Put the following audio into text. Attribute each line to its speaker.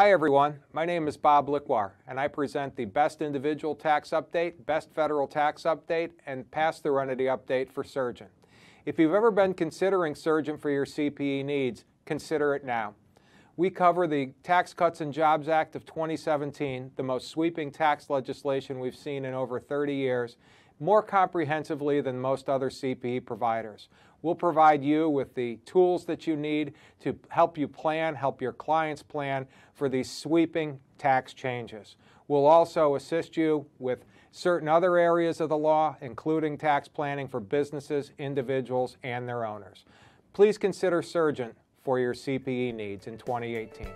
Speaker 1: Hi everyone, my name is Bob Lickwar and I present the Best Individual Tax Update, Best Federal Tax Update, and Pass-Through Entity Update for Surgent. If you've ever been considering Surgent for your CPE needs, consider it now. We cover the Tax Cuts and Jobs Act of 2017, the most sweeping tax legislation we've seen in over 30 years, more comprehensively than most other CPE providers. We'll provide you with the tools that you need to help you plan, help your clients plan for these sweeping tax changes. We'll also assist you with certain other areas of the law, including tax planning for businesses, individuals, and their owners. Please consider Surgent for your CPE needs in 2018.